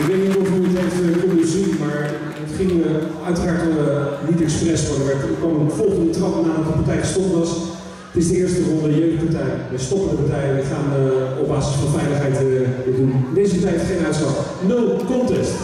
ik weet niet of u het heeft kunnen zien, maar het ging eh, uiteraard eh, niet expres, maar er, kwam een volgende trap nadat de partij gestopt was. Het is de eerste ronde jeugdpartij. We stoppen de partijen. we gaan eh, op basis van veiligheid dit doen. Deze tijd geen uitslag. No contest.